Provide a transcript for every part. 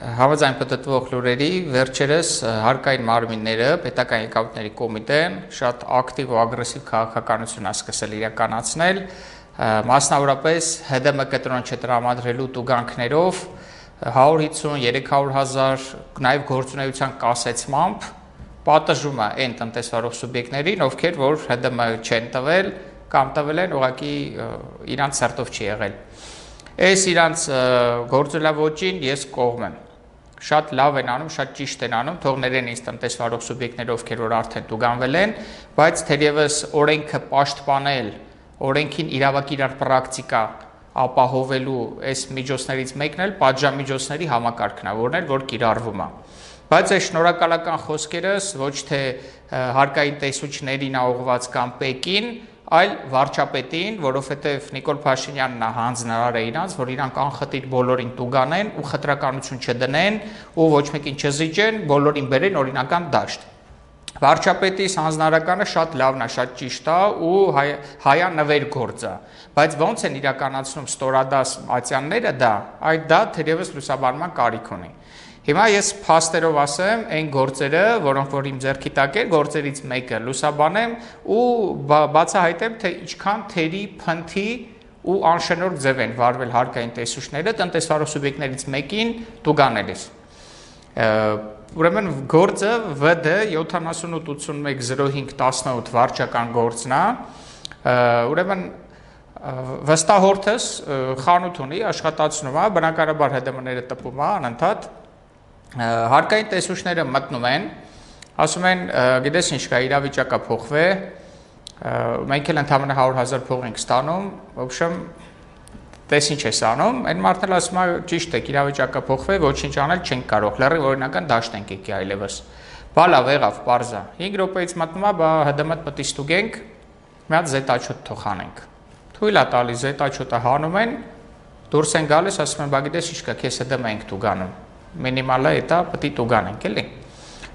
Համաձայն պատտվող լուրերի վերջերս հարկային մարմինները պետական եկամուտների կոմիտեն շատ ակտիվ ու ագրեսիվ քաղաքականություն է սկսել իրականացնել, մասնավորապես ՀԴՄ կտրոն չտրամադրելու տուգանքներով 150-300 հազար նաև գործունեության կասեցմամբ պատժում է այն տնտեսվարող սուբյեկտներին, ովքեր որ ՀԴՄ չեն տվել կամ տվել են ուղղակի իրանց սերտով չի եղել։ Այս իրանց գործելավոճին ես կողմ եմ շատ լավ են անում, շատ ճիշտ են անում, թող ներեն ինձ տնտեսվարող սուբյեկտներ, ովքեր որ արդեն տուգանվել են, բայց թերևս օրենքը պաշտպանել, օրենքին իրավակ իրար պրակտիկա ապահովելու այս միջոցներից մեկն էլ պատժամիջոցների համակարգն է, որն էլ որ կիրառվում է։ Բայց այս շնորհակալական խոսքերս ոչ թե հարկային տեսուչներին ա ուղված կամ Պեկին, այլ վարչապետին, որովհետև Նիկոլ Փաշինյանն հանձնարար է իրանց, որ իրանք անխտիր բոլորին տուգանեն ու խտրականություն չդնեն ու ոչ մեկին չզիջեն, բոլորին բերեն օրինական դաշտ։ Վարչապետի հանձնարարականը շատ լավն է, շատ ճիշտ է ու հայ, հայանվեր գործ է, բայց ոնց են իրականացնում ստորադաս ատյանները դա, այդ դա թերևս լուսաբանման կարիք ունի։ Հիմա ես փաստերով ասեմ, այն գործերը, որոնք որ իմ ձեռքի տակ է, գործերից մեկը լուսաբանեմ ու բացահայտեմ, թե ինչքան թերի փնթի ու անշնորհ ձև են վարվել հարկային տեսուչները տնտեսվարող սուբյեկտներից մեկին տուգանելիս։ Ուրեմն գործը ՎԴ 78810518 վարչական գործն է։ Ուրեմն վստահորդս խանութ ունի, աշխատացնում է, բնականաբար ՀԴՄ-ները տպում է անընդհատ հարկային տեսուչները մտնում են, ասում են, գիտես ինչ կա, իրավիճակը փոխվե, մենք էլ ընդհանրապես 100.000 փող ենք ստանում, ոբշեմ տես ինչ ես անում, այն մարդն էլ ասում է ճիշտ է, իրավիճակը փոխվե, ոչինչ անել չենք կարող, լրի օրինական դաշտ ենք եկի այլևս։ Բա լավ եղավ, parza։ 5 րոպեից մտնում է, բա ՀԴՄ-ը պետք է ստուգենք, մի հատ զետաչոտ թողանենք։ Թույլ է տալիս զետաչոտը հանում են, դուրս են գալիս, ասում են, բա գիտես ինչ կա, քեզ ՀԴՄ ենք տուգանում մինիմալը դա պետք է տուգանենք, էլի։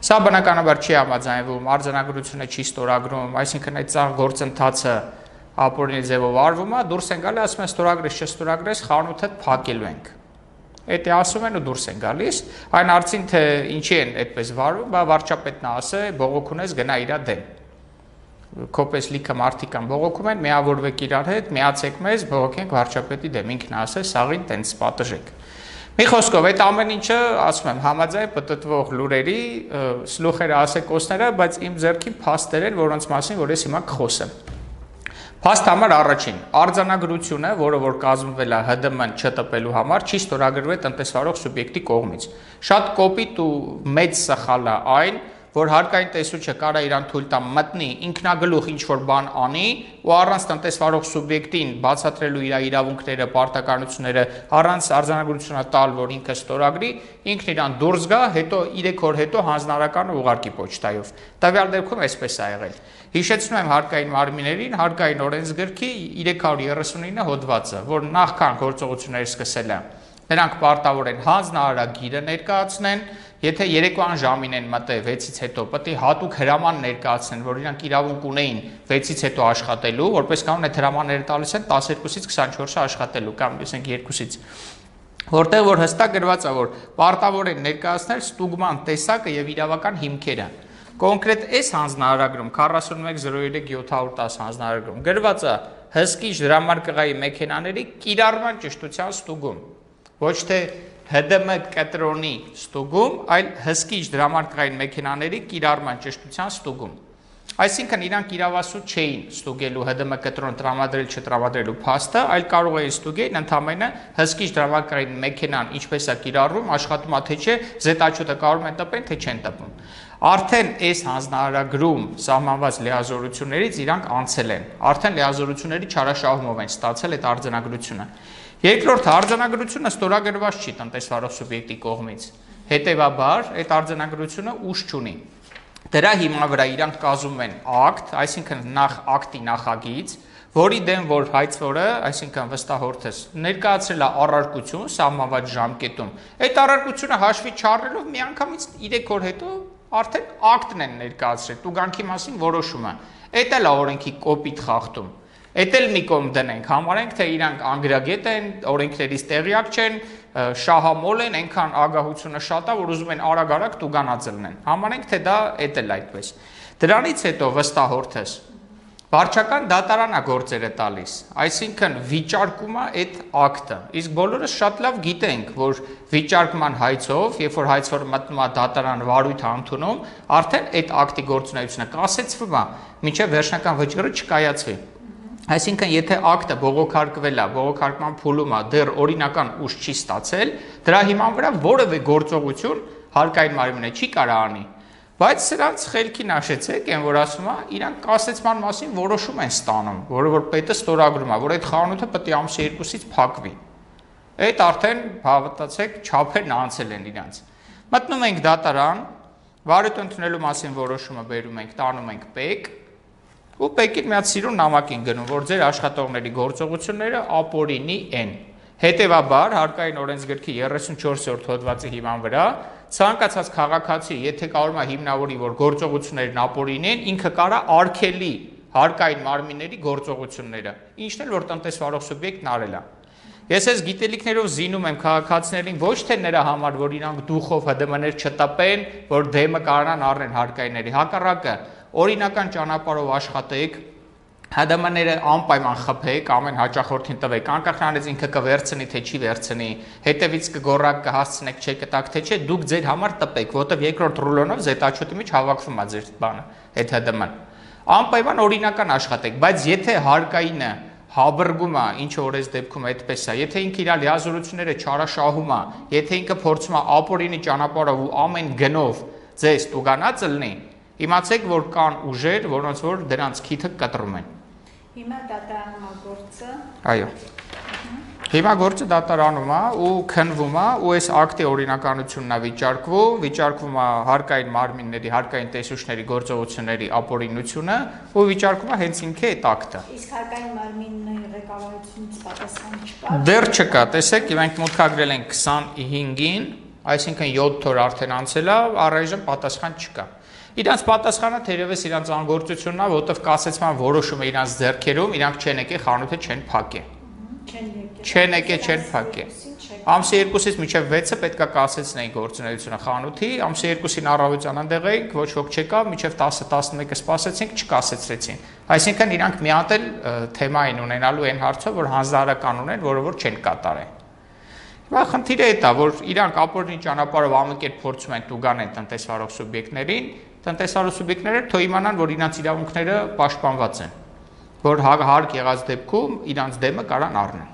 Սա բնականաբար չի համաձայնվում, արձանագրությունը չի ստորագրում, այսինքն այդ ցաղ գործընթացը ապօրինի ձևով արվում է, դուրս են գալի, ասում են ստորագրես, չստորագրես, խանութը փակելու ենք։ Էդի ասում են ու դուրս են գալիս, այն արցին թե ինչի են այդպես վարվում, բա վարչապետն ասե, բողոք ունես գնա իրա դեմ կոպես լիքը մարդիկ կան բողոքում են, միավորվեք իրար հետ, միացեք մեզ, բողոքենք վարչապետի դեմ, ինքն ասե, սաղին տենց պատժեք։ Մի խոսքով, այդ ամեն ինչը, ասում եմ, համաձայն պատտվող լուրերի, սլուխերը, ասեկոսները, բայց իմ ձեռքին փաստեր են, որոնց մասին որ ես հիմա կխոսեմ։ Փաստ համար առաջին, արձանագրությունը, որը որ կազմվել է ՀԴՄ-ն չտպելու համար, չի ստորագրվել տնտեսվարող սուբյեկտի կողմից։ Շատ կոպիտ ու մեծ սխալ է այն, որ հարկային տեսուչը կարա իրան թույլ տա մտնի ինքնագլուխ ինչ որ բան անի ու առանց տնտեսվարող սուբյեկտին բացատրելու իր իրավունքները, պարտականությունները, առանց արձանագրությունը տալ, որ ինքը ստորագրի, ինքն իրան դուրս գա, հետո 3 օր հետո հանձնարարականը ուղարկի պոչտայով։ Տվյալ դեպքում այսպես ա եղել։ Հիշեցնում եմ հարկային մարմիններին, հարկային օրենսգրքի 339 հոդվածը, որ նախքան գործողությունները սկսել են Նրանք պարտավոր են հանձնարարագիրը ներկայացնեն, եթե երեկոյան ժամին են մտել 6-ից հետո, պետք է հատուկ հրաման ներկայացնեն, որ իրանք իրավունք ունեին 6-ից հետո աշխատելու, որպես կանոն այդ հրամանները տալիս են 12-ից 24-ը աշխատելու կամ ասենք 2-ից որտեղ որ հստակ գրված է որ պարտավոր են ներկայացնել ստուգման տեսակը եւ իրավական հիմքերը կոնկրետ այս հանձնարարագրում 4103710 հանձնարարագրում գրված է հսկիչ դրամարկղայի մեքենաների կիրառման ճշտության ստուգում ոչ թե ՀԴՄ կտրոնի ստուգում, այլ հսկիչ դրամարկղային մեքենաների կիրառման ճշտության ստուգում։ Այսինքն իրանք իրավասու չէին ստուգելու ՀԴՄ կտրոն տրամադրել չտրամադրելու փաստը, այլ կարող էին ստուգել ընդամենը հսկիչ դրամարկղային մեքենան ինչպես է կիրառվում, աշխատում է թե չէ, զետաչոտը կարող են տպեն, թե չեն տպում։ Արդեն այս հանձնարարագրում սահմանված լիազորություններից իրանք անցել են։ Արդեն լիազորությունների չարաշահումով են ստացել այդ արձանագրությունը։ Երկրորդ արձանագրությունը ստորագրված չի տնտեսվարող սուբյեկտի կողմից։ Հետևաբար այդ արձանագրությունը ուժ չունի։ Դրա հիմա վրա իրանք կազմում են ակտ, այսինքն նախ ակտի նախագիծ, որի դեմ որ հայցվորը, այսինքն վստահորդս ներկայացրել է առարկություն սահմանված ժամկետում։ Այդ առարկությունը հաշվի չառնելով միանգամից 3 օր հետո արդեն ակտն են ներկայացրել, տուգանքի մասին որոշումը։ Էդ էլ է օրենքի կոպիտ խախտում։ Էդ էլ մի կողմ դնենք, համարենք թե իրանք անգրագետ են, օրենքներից տեղյակ չեն, շահամոլ են, այնքան ագահությունը շատ է, որ ուզում են արագ-արագ տուգանածելնեն։ Համարենք թե դա էդ էլ այդպես։ Դրանից հետո վստահորդես Վարչական դատարանա գործերը տալիս, այսինքն վիճարկում է այդ ակտը։ Իսկ բոլորս շատ լավ գիտենք, որ վիճարկման հայցով, երբ որ հայցվոր մտնում է դատարան վարույթ համտունում, արդեն այդ ակտի գործունեությունը կասեցվում է, մինչև վերջնական վճիռը չկայացվի։ Այսինքն, եթե ակտը բողոքարկվել է, բողոքարկման փուլում է, դեռ օրինական ուժ չի ստացել, դրա հիման վրա որևէ գործողություն հարկային մարմինը չի կարող անի։ Բայց սրանց խելքին աշեցեք, այն որ ասում է, իրանք կասեցման մասին որոշում են ստանում, որը որ պետը ստորագրում է, որ այդ խանութը պետք է ամսի 2-ից փակվի։ Այդ արդեն հավատացեք, չափերն անցել են իրանց։ Մտնում ենք դատարան, վարույթ ընդունելու մասին որոշումը բերում ենք, տանում ենք ՊԵԿ, ու ՊԵԿ-ին մի հատ սիրուն նամակ են գնում, որ ձեր աշխատողների գործողությունները ապօրինի են։ Հետևաբար, հարկային օրենսգրքի 34-րդ հոդվածի հիման վրա ցանկացած քաղաքացի, եթե կարող է հիմնավորի, որ գործողություններն ապօրինի են, ինքը կարա արգելի հարկային մարմինների գործողությունները, ինչն էլ որ տնտեսվարող սուբյեկտն արել է։ Ես այս գիտելիքներով զինում եմ քաղաքացիներին ոչ թե նրա համար, որ իրանք դուխով ՀԴՄ-ներ չտպեն, որ դեմը կարողան առնեն հարկայինների, հակառակը օրինական ճանապարհով աշխատեք, ՀԴՄ-ները անպայման խփեք, ամեն հաճախորդին տվեք, անկախ նրանից ինքը կվերցնի թե չի վերցնի, հետևից կգորակ կհասցնեք, չէ կտակ թե չէ, դուք ձեր համար տպեք, որտեվ երկրորդ ռուլոնով զետաչոտի մեջ հավաքվում է ձեր բանը, այդ ՀԴՄ-ն։ Անպայման օրինական աշխատեք, բայց եթե հարկայինը հաբրգում է, ինչ որ այս դեպքում այդպես է, եթե ինքը իր լիազորությունները չարաշահում է, եթե ինքը փորձում է ապօրինի ճանապարհով ու ամեն գնով ձեզ տուգանած լինի, Իմացեք, որ կան ուժեր, որոնց որ դրանց քիթը կտրում են։ Հիմա դատարանում է գործը։ Այո։ Հիմա գործը դատարանում է ու քնվում է ու այս ակտի օրինականությունն է վիճարկվում, վիճարկվում է հարկային մարմինների, հարկային տեսուչների գործողությունների ապօրինությունը ու վիճարկվում է հենց ինքը այդ ակտը։ Իսկ հարկային մարմինների ղեկավարությունից պատասխան չկա։ Դեռ չկա, տեսեք, մենք մուտքագրել ենք 25-ին, այսինքն 7 օր արդեն անցել է, առայժմ պատասխան չկա։ Իրանց պատասխանը թերևս իրանց անգործությունն է, որովհետև կասեցման որոշումը իրանց ձեռքերում, իրանք չեն եկել խանութը չեն փակել։ Չեն եկել։ Չեն փակել։ Ամսի 2-ից մինչև 6-ը պետքա կասեցնեին գործունեությունը խանութի, ամսի 2-ին առավոտյան այնտեղ էինք, ոչ ոք չեկավ, մինչև 10-11-ը սպասեցինք, չկասեցրեցին։ Այսինքն իրանք մի հատ էլ թեմա են ունենալու այն հարցով, որ հանձնարարական ունեն, որը որ չեն կատարեն։ Հիմա խնդիրը է, որ իրանք ապօրինի ճանապարհով ամենքեր փորձում են տուգանեն տնտեսվարող սուբյեկտներին, տնտեսարու սուբյեկտները թո իմանան, որ իրանց իրավունքները պաշտպանված են, որ հարկ եղած դեպքում իրանց դեմը կարան առնեն։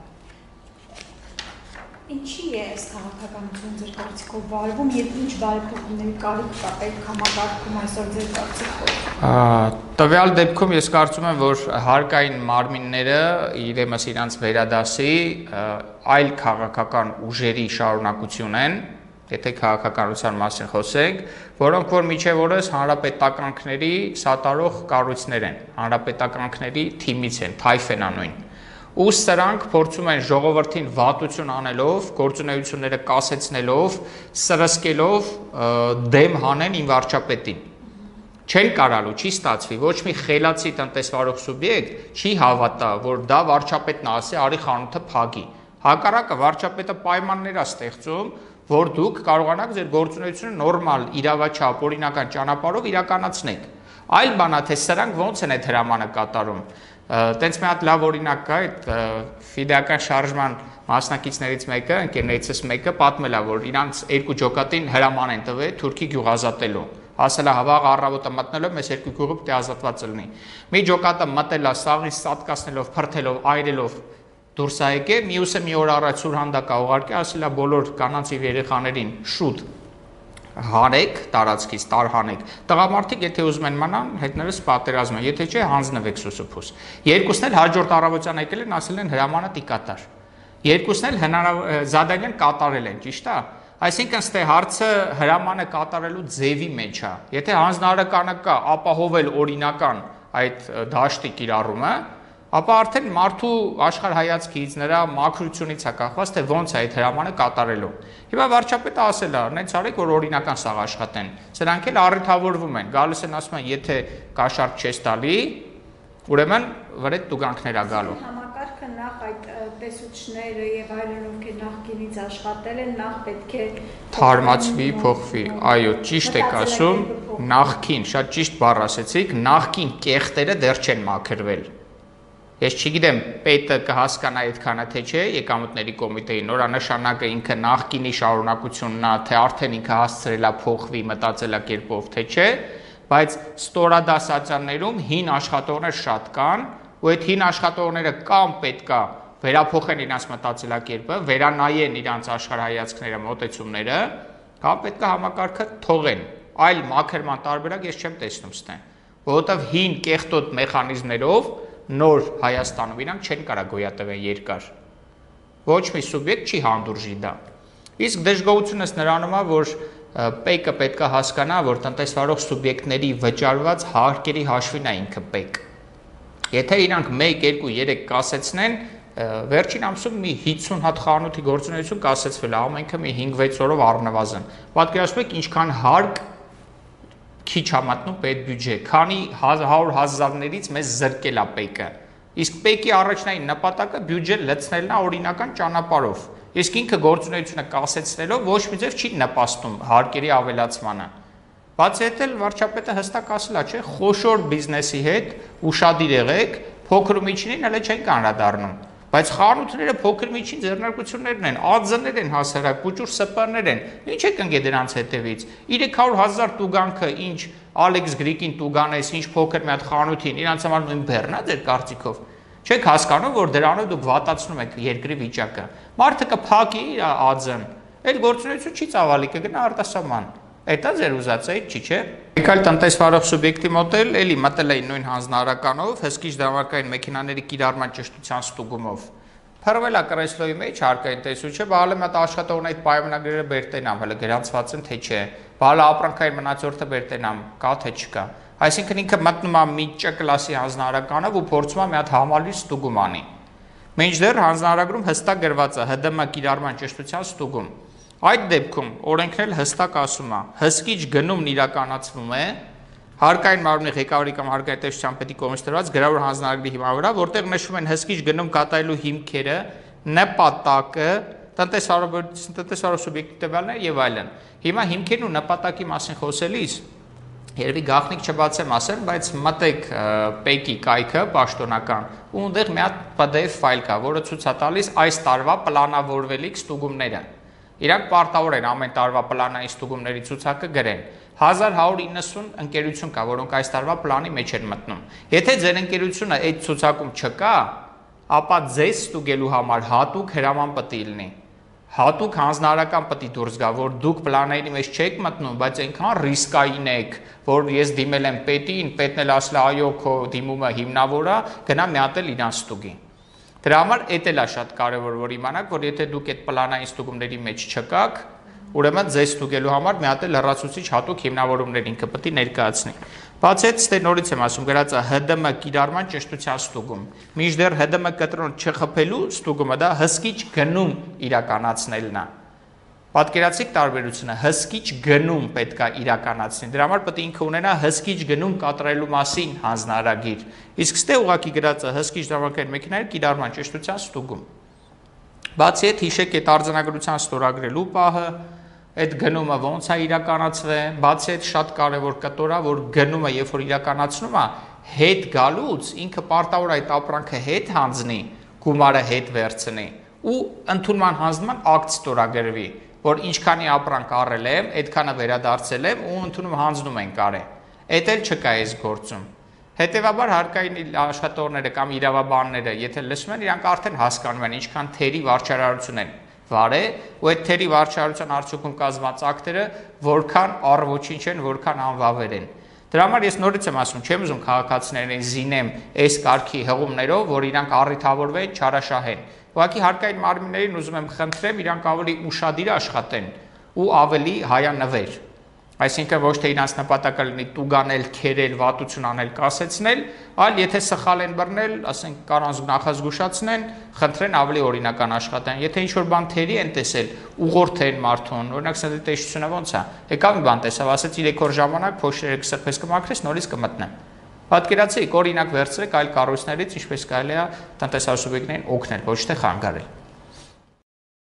Ինչի է այս քաղաքականությունը ձեր կարծիքով վարվում եւ ինչ բարեփոխումների կարիք կա պետք համակարգում այսօր ձեր կարծիքով։ Տվյալ դեպքում ես կարծում եմ, որ հարկային մարմինները իրեմս իրանց վերադասի այլ քաղաքական ուժերի շարունակություն են, եթե քաղաքականության մասին խոսենք, որոնք որ միջև օրս հանրապետականքների սատարող կառույցներ են, հանրապետականքների թիմից են, թայֆ են անույն։ Ու սրանք փորձում են ժողովրդին վատություն անելով, գործունեությունները կասեցնելով, սրսկելով դեմ հանեն իմ վարչապետին չեն կարալու, չի ստացվի։ Ոչ մի խելացի տնտեսվարող սուբյեկտ չի հավատա, որ դա վարչապետն ասի, արի խանութը փակի։ Հակառակը վարչապետը պայմաններ է ստեղծում, որ դուք կարողանաք ձեր գործունեությունը նորմալ, իրավաչափ, օրինական ճանապարհով իրականացնեք։ Այլ բանա թե սրանք ոնց են այդ հրամանը կատարում։ Տենց մի հատ լավ օրինակ կա այդ ֆիդեական շարժման մասնակիցներից մեկը, ընկերներիցս մեկը պատմել է, որ իրանց երկու ջոկատին հրաման են տվել Թուրքի գյուղ ազատելու ասել է հավաղ առավոտը մտնելով մեզ երկու գյուղը պետք է ազատված լինի։ Մի ջոկատը մտել է սաղից սատկացնելով, փրթելով, այրելով դուրս ա եկել, մյուսը մի օր առաջ Սուրհանդակա ուղարկի, ասելա բոլոր կանանց եւ երեխաներին շուտ հանեք տարածքից, տարհանեք։ Տղամարդիկ եթե ուզում են մնան, հետներս պատերազմ են, եթե չէ հանձնվեք սուսուփուս։ Երկուսն էլ հաջորդ առավոտյան եկել են, ասել են հրամանը տիկատար։ Երկուսն էլ հնարավոր զադանյան կատարել են, ճիշտ է։ Այսինքն ստե հարցը հրամանը կատարելու ձևի մեջ է։ Եթե հանձնարարականը կա, ապահովել օրինական այդ դաշտի կիրառումը, ապա արդեն մարդու աշխարհ հայացքից նրա մակրությունից է կախված թե ոնց է այդ հրամանը կատարելու։ Հիմա վարչապետը ասել է, նենց արեք որ օրինական սաղ աշխատեն։ Սրանք էլ առիթավորվում են, գալիս են ասում են, եթե կաշառք չես տալի, ուրեմն վրետ տուգանքներ է գալու։ Համակարգը նախ այդ տեսուչները եւ այլն ովքեր նախկինից աշխատել են, նախ պետք է թարմացվի, փոխվի։ Այո, ճիշտ եք ասում, նախքին, շատ ճիշտ բառ ասեցիք, նախքին կեղտերը դեռ չեն մաքրվել։ Ես չգիտեմ, պետը կհասկանա այդքանը թե չէ, եկամուտների կոմիտեի նորանշանակը ինքը նախկինի շարունակությունն է, թե արդեն ինքը հասցրել է փոխվի մտածելակերպով, թե չէ, բայց ստորադասացաններում հին աշխատողներ շատ կան, ու այդ հին աշխատողները կամ պետքա վերափոխեն իրենց մտածելակերպը, վերանայեն իրենց աշխարհայացքները, մոտեցումները, կամ պետքա համակարգը թողեն։ Այլ մաքրման տարբերակ ես չեմ տեսնում ստեն, որովհետև հին կեղտոտ մեխանիզմներով նոր Հայաստանում իրանք չեն կարա գոյատևեն երկար։ Ոչ մի սուբյեկտ չի հանդուրժի դա։ Իսկ դժգոհությունս նրանում է, որ պեկը պետքա հասկանա, որ տնտեսվարող սուբյեկտների վճարված հարկերի հաշվին է ինքը պեկ։ Եթե իրանք 1, 2, 3 կասեցնեն, վերջին ամսում մի 50 հատ խանութի գործունեություն կասեցվել է, ամենքը մի 5-6 օրով առնվազն։ Պատկերացրեք ինչքան հարկ քիչ համատնում պետ բյուջե, քանի 100 հազարներից մեզ զրկել է պեկը։ Իսկ պեկի առաջնային նպատակը բյուջե լցնելն է օրինական ճանապարհով։ Իսկ ինքը գործունեությունը կասեցնելով ոչ մի ձև չի նպաստում հարկերի ավելացմանը։ Բացի այդ էլ վարչապետը հստակ ասել է, չէ, խոշոր բիզնեսի հետ ուշադիր եղեք, փոքր ու միջինին հələ չեն կանրադառնում։ Բայց խանութները փոքր միջին ձեռնարկություններն են, ԱԶ-ներ են հասարակ, կուճուր ՍՊ-ներ են։ Ինչ եք ընկե դրանց հետևից։ 300.000 տուգանքը, ինչ Ալեքս Գրիկին տուգանես, ինչ փոքր մի հատ խանութին, իրանց համար նույն բեռնա ձեր կարծիքով։ Չեք հասկանում, որ դրանով դուք վատացնում եք երկրի վիճակը։ Մարդը կփակի իր ԱԶ-ն։ Այդ գործունեություն չի ծավալի, կգնա արտասահման։ Էտա ձեր ուզածը չի, չէ՞։ Եկալ տնտեսվարող սուբյեկտի մոտ էլ էլի մտել էին նույն հանձնարարականով, հսկիչ դրամարկային մեքենաների կիրառման ճշտության ստուգումով։ Փռվել է կրեսլոյի մեջ հարկային տեսուչը, բալը մատ աշխատողն այդ պայմանագրերը բերտենամ, հələ գրանցված են թե չէ։ Բալը ապրանքային մնացորդը բերտենամ, կա թե չկա։ Այսինքն ինքը մտնում է մի Չ կլասի հանձնարարականով ու փորձում է մի հատ համալիր ստուգում անի։ Մինչդեռ հանձնարարագրում հստակ գրված է ՀԴՄ կիրառման ճշտության ստուգում։ Այդ դեպքում օրենքն էլ հստակ ասում է, հսկիչ գնումն իրականացվում է հարկային մարմնի ղեկավարի կամ հարկային տեսչության պետի կողմից տրված գրավոր հանձնարարների հիման վրա, որտեղ նշվում են հսկիչ գնում կատարելու հիմքերը, նպատակը, տնտեսարարություն, տնտեսարար սուբյեկտի տվյալները եւ այլն։ Հիմա հիմքերն ու նպատակի մասին խոսելիս Երևի գաղտնիք չբացեմ ասեմ, բայց մտեք պեկի կայքը պաշտոնական ու այնտեղ մի հատ PDF ֆայլ կա, որը ցույց է տալիս այս տարվա պլանավորվելիք ստուգումները։ Իրանք պարտավոր են ամեն տարվա պլանային ստուգումների ցուցակը գրեն։ 1190 ընկերություն կա, որոնք այս տարվա պլանի մեջ են մտնում։ Եթե ձեր ընկերությունը այդ ցուցակում չկա, ապա ձեզ ստուգելու համար հատուկ հրաման պետք լինի։ Հատուկ հանձնարարական պետք դուրս գա, որ դուք պլանների մեջ չեք մտնում, բայց այնքան ռիսկային եք, որ ես դիմել եմ պետին, պետն էլ ասել է այո, քո դիմումը հիմնավոր է, գնա մի հատ էլ իրան ստուգի։ Դրա համար էդ էլ է շատ կարևոր որ իմանաք, որ եթե դուք այդ պլանային ստուգումների մեջ չկաք, ուրեմն ձեզ ստուգելու համար մի հատ էլ լրացուցիչ հատուկ հիմնավորումներ ինքը պետք է ներկայացնի։ Բացի այդ, ստե նորից եմ ասում, գրած է ՀԴՄ կիրառման ճշտության ստուգում։ Մինչդեռ ՀԴՄ կտրոն չխփելու ստուգումը դա հսկիչ գնում իրականացնելն է։ Պատկերացիք տարբերությունը. Հսկիչ գնում պետքա իրականացնի։ Դրա համար պետք է ինքը ունենա հսկիչ գնում կատարելու մասին հանձնարարագիր։ Իսկ ստե ուղակի գրած է հսկիչ դրամարկային մեքենաների կիրառման ճշտության ստուգում։ Բացի այդ հիշեք այդ արձանագրության ստորագրելու պահը, այդ գնումը ոնց է իրականացվել, բացի այդ շատ կարևոր կտորա, որ գնումը երբ որ իրականացնում է, հետ գալուց ինքը պարտավոր այդ ապրանքը հետ հանձնի, գումարը հետ վերցնի ու ընդունման հանձնման ակտ ստորագրվի որ ինչքանի ապրանք առել եմ, այդքանը վերադարձել եմ ու ընդունում հանձնում են կարե։ Էդ էլ չկա այս գործում։ Հետևաբար հարկային աշխատողները կամ իրավաբանները, եթե լսում են, իրանք արդեն հասկանում են ինչքան թերի վարչարարություն են վարե ու այդ թերի վարչարարության արդյունքում կազմված ակտերը որքան առ ոչինչ են, որքան անվավեր են։ Դրա համար ես նորից եմ ասում, չեմ ուզում քաղաքացիներին զինեմ այս կարգի հղումներով, որ իրանք առիթավորվեն, չարաշահեն ուղղակի հարկային մարմիններին ուզում եմ խնդրեմ իրանք ավելի ուշադիր աշխատեն ու ավելի հայանվեր։ Այսինքն ոչ թե իրանց նպատակը լինի տուգանել, քերել, վատություն անել, կասեցնել, այլ եթե սխալ են բռնել, ասենք կարող նախազգուշացնեն, խնդրեն ավելի օրինական աշխատեն։ Եթե ինչ որ բան թերի են տեսել, ուղղորդեն մարդուն, օրինակ սա դիտեշությունը ո՞նց է։ Եկավ մի բան տեսավ, ասաց 3 օր ժամանակ փոշերը կսրբես կմաքրես, նորից կմտնեմ։ Պատկերացրեք, օրինակ վերցրեք այլ կառույցներից, ինչպես կարելի է տնտեսաշրջիկներին օգնել, ոչ թե խանգարել։